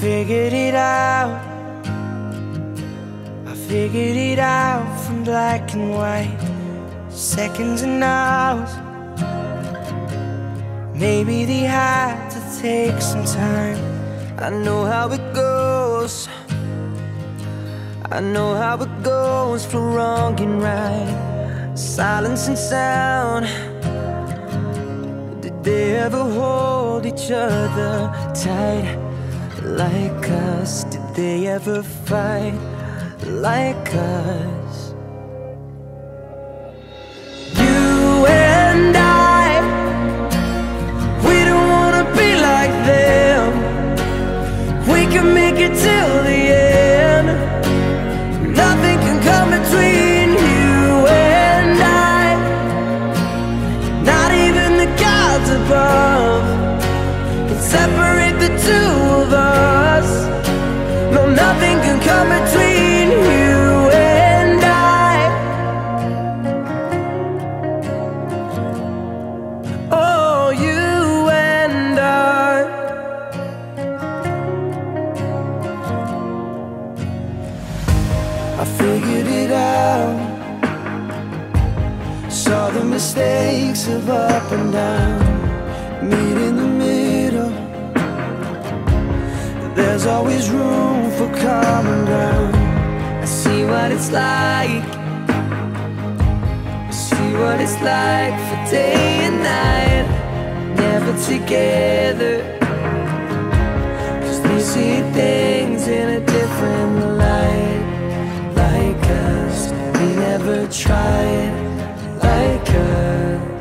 figured it out. I figured it out from black and white, seconds and hours. Maybe they had to take some time. I know how it goes. I know how it goes for wrong and right. Silence and sound. Did they ever hold each other tight like us? Did they ever fight like us? Separate the two of us. No, nothing can come between you and I. Oh, you and I. I figured it out. Saw the mistakes of up and down. Meet in the There's always room for common ground. I see what it's like. I see what it's like for day and night. Never together. Cause they see things in a different light Like us, we never tried Like us